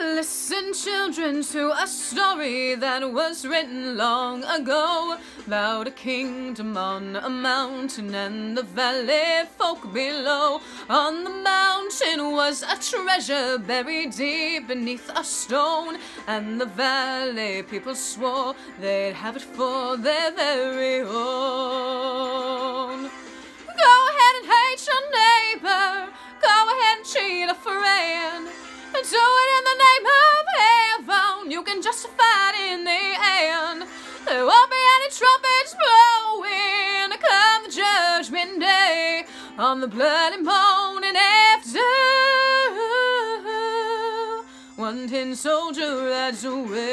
Listen, children, to a story that was written long ago about a kingdom on a mountain and the valley folk below. On the mountain was a treasure buried deep beneath a stone, and the valley people swore they'd have it for their very own. It in the end. There won't be any trumpets blowing come the judgment day on the bloody morning after. One tin soldier rides away.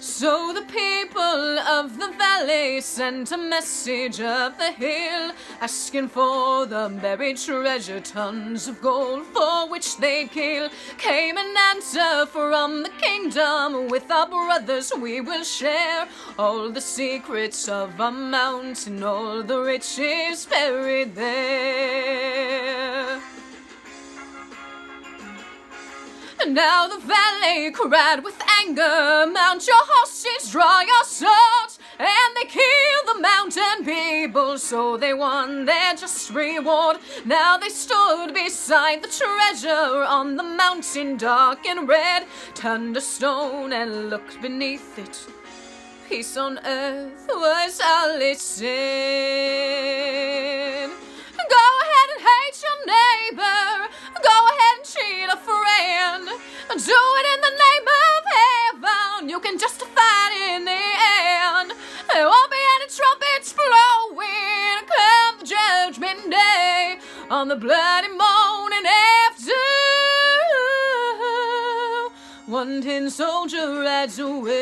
So the people of the valley sent a message up the hill asking for the buried treasure, tons of gold for which they'd kill. Came an answer from the kingdom, with our brothers we will share all the secrets of a mountain, all the riches buried there. And now the valley cried with anger, Mount your horses, draw your swords, and they killed the mountain people, so they won their just reward. Now they stood beside the treasure on the mountain, dark and red, turned to stone and looked beneath it. Peace on earth was all it said. Go ahead and hate your neighbor. Go ahead and cheat a friend. Do on the bloody morning after. One tin soldier rides away.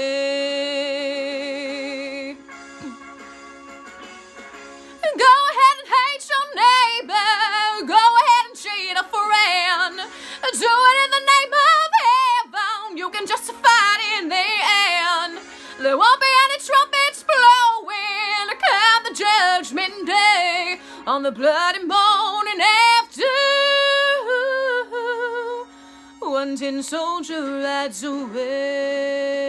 Go ahead and hate your neighbor. Go ahead and cheat a friend. Do it in the name of heaven. You can justify it in the end. There won't be any trumpets blowing come the judgment day on the bloody morning One tin soldier rides away.